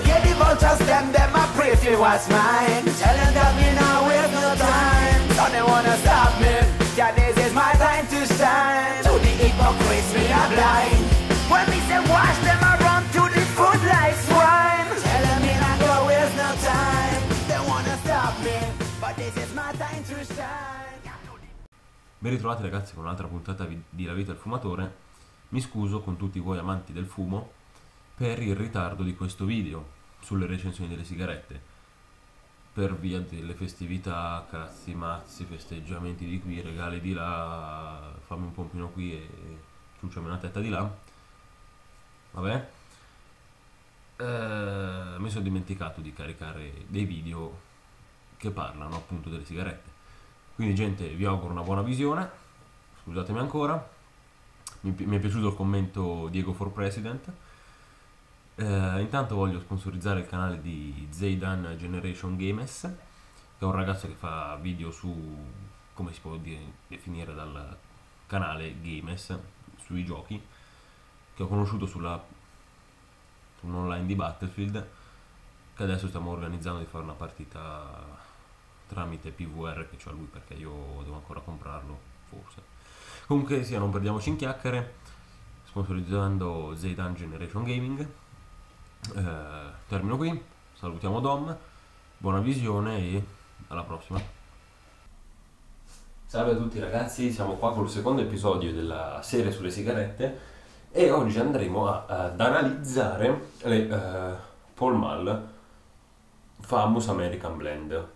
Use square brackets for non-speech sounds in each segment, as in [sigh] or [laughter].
get the vultures, them, them I pray for what's mine. Tell them that me now waste no time. So they wanna stop me. Yeah, this is my time to shine. To the hypocrites, me are blind. When me say wash them, I run to the food like swine. Tell them me not go waste no time. They wanna stop me, but this is my time to shine. Ben ritrovati ragazzi con un'altra puntata di La vita del fumatore. Mi scuso con tutti voi amanti del fumo per il ritardo di questo video sulle recensioni delle sigarette. Per via delle festività, cazzi, mazzi, festeggiamenti di qui, regali di là, fammi un pompino qui e ciucciami una tetta di là. Vabbè. Eh, mi sono dimenticato di caricare dei video che parlano appunto delle sigarette. Quindi gente vi auguro una buona visione, scusatemi ancora, mi, mi è piaciuto il commento Diego for President. Eh, intanto voglio sponsorizzare il canale di Zaydan Generation Games, che è un ragazzo che fa video su, come si può dire, definire dal canale Games, sui giochi, che ho conosciuto sulla, su un online di Battlefield, che adesso stiamo organizzando di fare una partita tramite PVR che c'ha lui perché io devo ancora comprarlo, forse. Comunque sia, non perdiamoci in chiacchiere, sponsorizzando Zaydan Generation Gaming. Eh, termino qui, salutiamo Dom, buona visione e alla prossima. Salve a tutti ragazzi, siamo qua col secondo episodio della serie sulle sigarette e oggi andremo a- ad analizzare le eh, Paul Mall Famous American Blend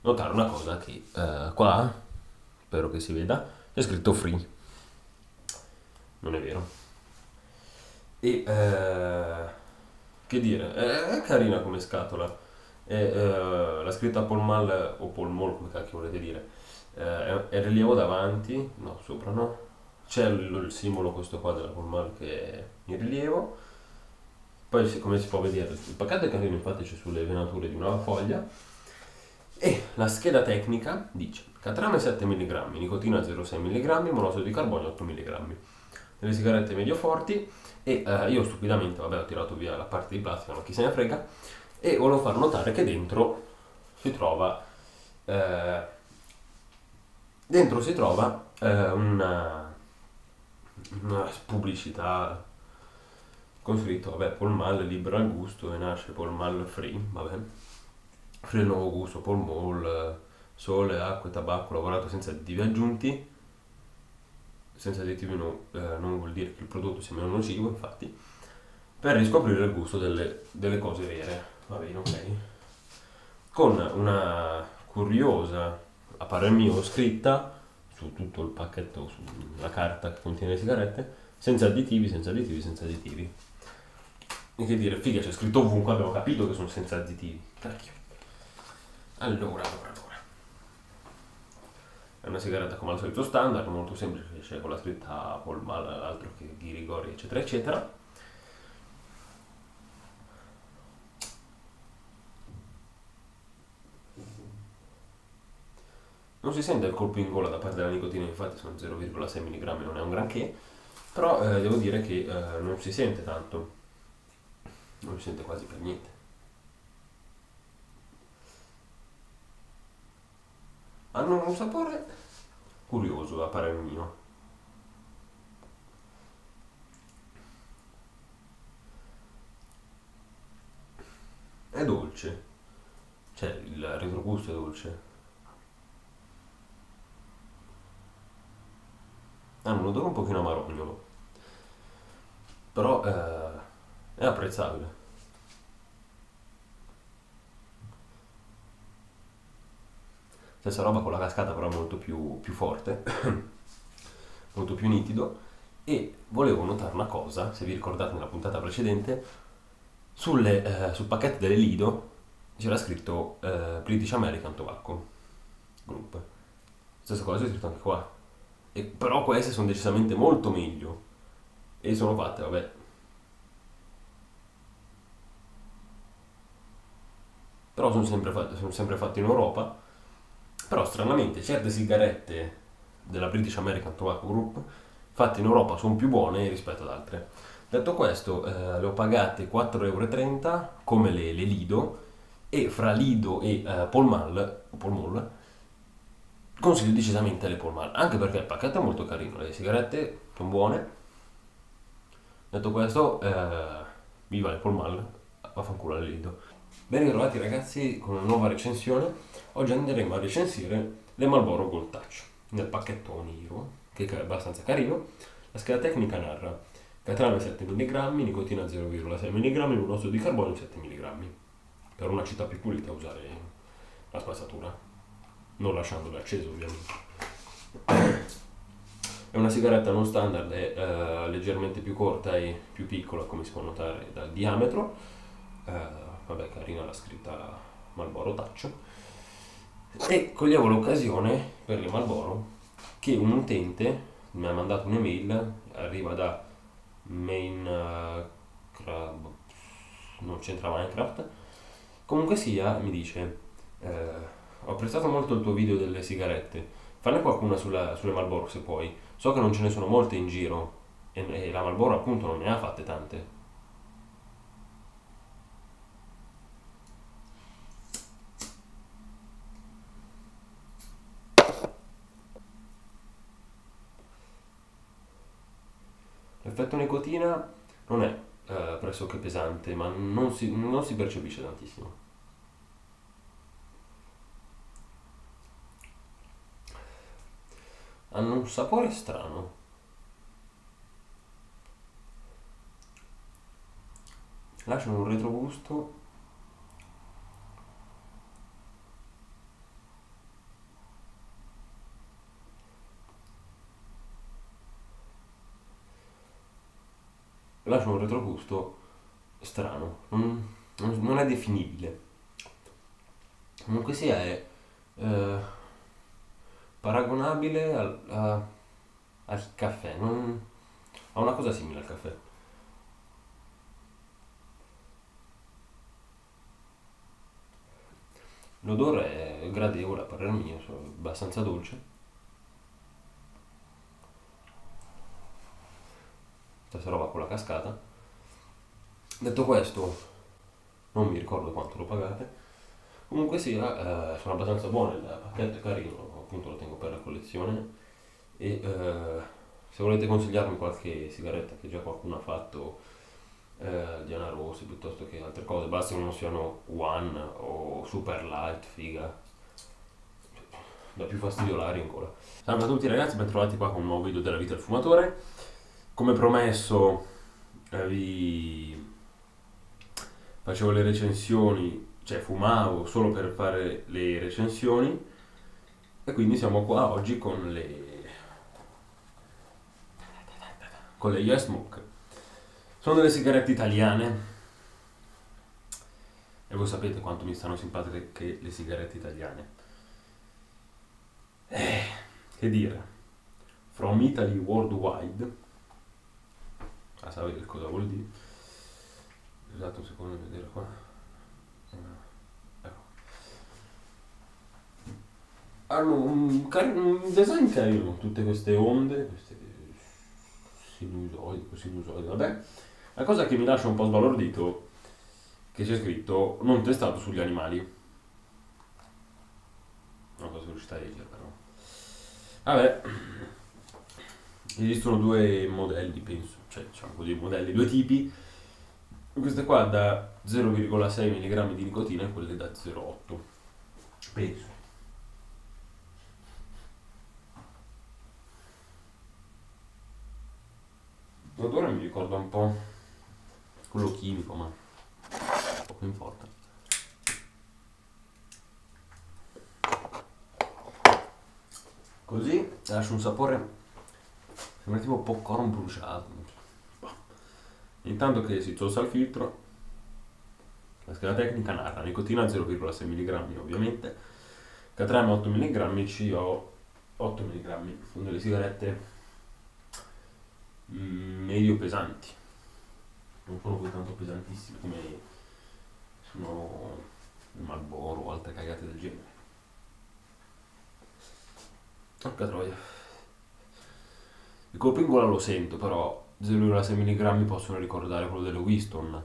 notare una cosa che eh, qua, spero che si veda, c'è scritto free. Non è vero. E eh, che dire, è, carina come scatola. È, eh, la scritta Paul Mall o Paul Mall, come cacchio volete dire, eh, è, è rilievo davanti, no, sopra no. C'è il, il simbolo questo qua della Paul Mall che è in rilievo. Poi come si può vedere, il pacchetto è carino, infatti c'è sulle venature di una foglia. E la scheda tecnica dice catrame 7 mg, nicotina 0,6 mg, monossido di carbonio 8 mg. Delle sigarette medio forti e eh, io stupidamente, vabbè, ho tirato via la parte di plastica, ma chi se ne frega, e volevo far notare che dentro si trova eh, dentro si trova eh, una, una pubblicità con scritto, vabbè, Paul Mall libero al gusto e nasce Paul Mall free, vabbè free il nuovo gusto, eh, sole, acqua e tabacco lavorato senza additivi aggiunti. Senza additivi no- eh, non vuol dire che il prodotto sia meno nocivo, infatti, per riscoprire il gusto delle, delle cose vere. Va bene, ok. Con una curiosa, a parer mio, scritta su tutto il pacchetto, sulla carta che contiene le sigarette, senza additivi, senza additivi, senza additivi. E che dire, figa, c'è scritto ovunque, abbiamo capito che sono senza additivi. Cacchio. Allora, allora, allora. È una sigaretta come al solito standard, molto semplice, con la scritta Paul Mal, altro che Ghirigori, eccetera, eccetera. Non si sente il colpo in gola da parte della nicotina, infatti sono 0,6 mg, non è un granché, però eh, devo dire che eh, non si sente tanto, non si sente quasi per niente. Hanno un sapore curioso da parer mio. È dolce, cioè il retrogusto è dolce. Hanno un odore un pochino amarognolo, però eh, è apprezzabile. Stessa roba con la cascata però molto più, più forte, [coughs] molto più nitido. E volevo notare una cosa, se vi ricordate nella puntata precedente, sulle, eh, sul pacchetto delle Lido c'era scritto eh, British American Tobacco Group, stessa cosa c'è scritto anche qua, e, però queste sono decisamente molto meglio. E sono fatte, vabbè, però sono sempre fatte, sono sempre fatte in Europa Però stranamente certe sigarette della British American Tobacco Group fatte in Europa sono più buone rispetto ad altre. Detto questo, eh, le ho pagate 4,30 euro come le, le Lido e fra Lido e eh, Polmal, Polmol consiglio decisamente le Polmal, anche perché il pacchetto è molto carino, le sigarette sono buone. Detto questo, eh, viva le Polmal, vaffanculo alle Lido. Ben ritrovati ragazzi con una nuova recensione. Oggi andremo a recensire le Marlboro Gold Touch nel pacchetto nero, che è abbastanza carino. La scheda tecnica narra catrame 7 mg, nicotina 0,6 mg, monossido di carbonio 7 mg. Per una città più pulita usare la spazzatura, non lasciandolo acceso ovviamente. [clears throat] È una sigaretta non standard, è uh, leggermente più corta e più piccola come si può notare dal diametro. Uh, vabbè carina la scritta Marlboro Touch. E coglievo l'occasione per le Marlboro che un utente mi ha mandato un'email, arriva da Main Crab, non c'entra Minecraft. Comunque sia, mi dice, eh, ho apprezzato molto il tuo video delle sigarette, fanne qualcuna sulla, sulle Marlboro se puoi. So che non ce ne sono molte in giro e, e la Marlboro appunto non ne ha fatte tante. L'effetto nicotina non è eh, pressoché pesante, ma non si, non si percepisce tantissimo. Hanno un sapore strano. Lasciano un retrogusto lascia un retrogusto strano, non, non è definibile. Comunque sia è eh, paragonabile al, a, al caffè, non, ha una cosa simile al caffè. L'odore è gradevole a parer mio, abbastanza dolce. Stessa roba con la cascata. Detto questo, non mi ricordo quanto lo pagate. Comunque sia, eh, sono abbastanza buone, il pacchetto è carino, appunto lo tengo per la collezione. E eh, se volete consigliarmi qualche sigaretta che già qualcuno ha fatto, eh, Diana Rossi piuttosto che altre cose, basta che non siano One o Super Light, figa. Da più fastidio l'aria ancora. Salve a tutti ragazzi, ben trovati qua con un nuovo video della vita del fumatore come promesso eh, vi facevo le recensioni, cioè fumavo solo per fare le recensioni e quindi siamo qua oggi con le con le Yes Smoke. Sono delle sigarette italiane e voi sapete quanto mi stanno simpatiche le sigarette italiane. Eh, che dire, from Italy worldwide a sapere cosa vuol dire? Scusate un secondo per vedere qua. Eh, ecco. hanno un, car- un design carino tutte queste onde queste sinusoidi sinusoidi vabbè. La cosa che mi lascia un po' sbalordito che c'è scritto non testato sugli animali. Non so se riuscite a leggere però. Vabbè esistono due modelli penso cioè diciamo così, modelli, due tipi. Queste qua da 0,6 mg di nicotina e quelle da 0,8. Penso. L'odore mi ricorda un po' quello chimico, ma poco importa. Così lascia un sapore, sembra tipo popcorn bruciato. Intanto che si tossa il filtro, la scheda tecnica narra nicotina 0,6 mg ovviamente, catrame 8 mg, CO 8 mg, sono delle sigarette mm, medio pesanti, non sono poi tanto pesantissime come sono il Marlboro o altre cagate del genere. Porca troia. Il colpo in gola lo sento, però 0,6 mg possono ricordare quello delle Winston.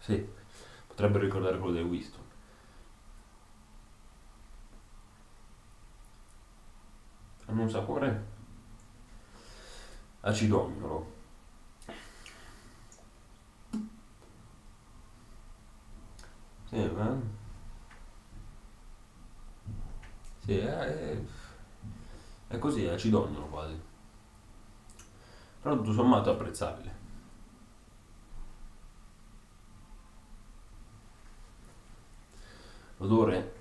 Sì, potrebbero ricordare quello delle Winston. Hanno un sapore acidognolo. Sì, ma... Sì, è, è così, è acidognolo quasi. Però tutto sommato apprezzabile. L'odore,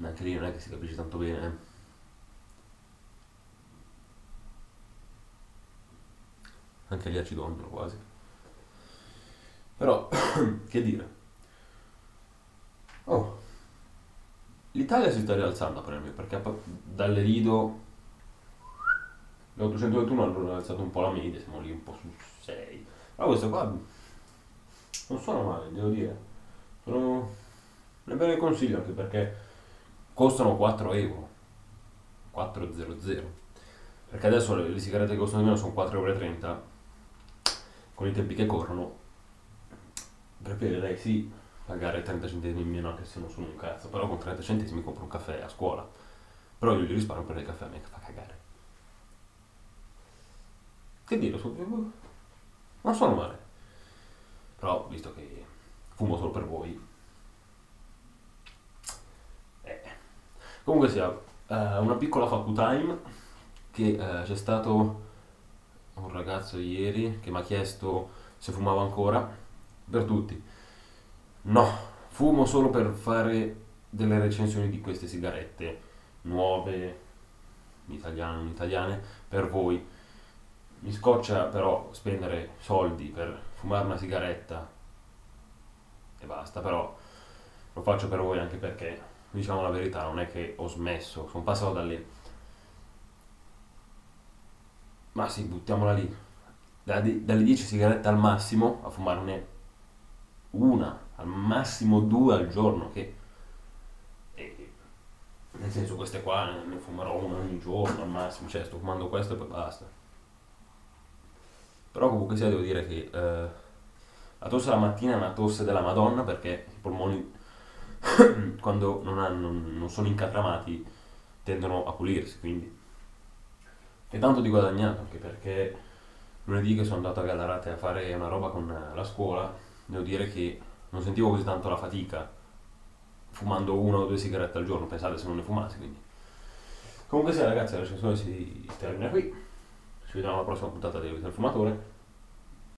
anche lì non è che si capisce tanto bene. eh. Anche lì acidognolo quasi. Però, [coughs] che dire. Oh, l'Italia si sta rialzando per me, perché pa- dalle Lido le 821 hanno alzato un po' la media, siamo lì un po' su 6. Però questo qua non sono male, devo dire. Sono un bel consiglio anche perché costano 4 euro. 4,00. Perché adesso le, le sigarette che costano di meno sono 4,30 euro. Con i tempi che corrono, preferirei sì pagare 30 centesimi in meno anche se non sono un cazzo. Però con 30 centesimi compro un caffè a scuola. Però io li risparmio per il caffè a me che fa cagare. Che dire, su- non sono male. Però, visto che fumo solo per voi. Eh. Comunque sia, eh, una piccola facu time che eh, c'è stato un ragazzo ieri che mi ha chiesto se fumavo ancora per tutti. No, fumo solo per fare delle recensioni di queste sigarette nuove, italiane, non italiane, per voi. Mi scoccia però spendere soldi per fumare una sigaretta e basta, però lo faccio per voi anche perché, diciamo la verità, non è che ho smesso, sono passato dalle... Ma sì, buttiamola lì. Da- dalle 10 sigarette al massimo a fumarne una, al massimo due al giorno, che... e- nel senso queste qua ne fumerò una ogni giorno al massimo, cioè sto fumando questo e poi basta. Però comunque sia devo dire che eh, la tosse la mattina è una tosse della Madonna perché i polmoni [coughs] quando non, hanno- non sono incatramati tendono a pulirsi, quindi e tanto di guadagnato anche perché lunedì che sono andato a Gallarate a fare una roba con la scuola, devo dire che non sentivo così tanto la fatica fumando una o due sigarette al giorno, pensate se non ne fumassi, quindi. Comunque sia ragazzi, la recensione si termina qui. Ci vediamo alla prossima puntata di Vita del Fumatore.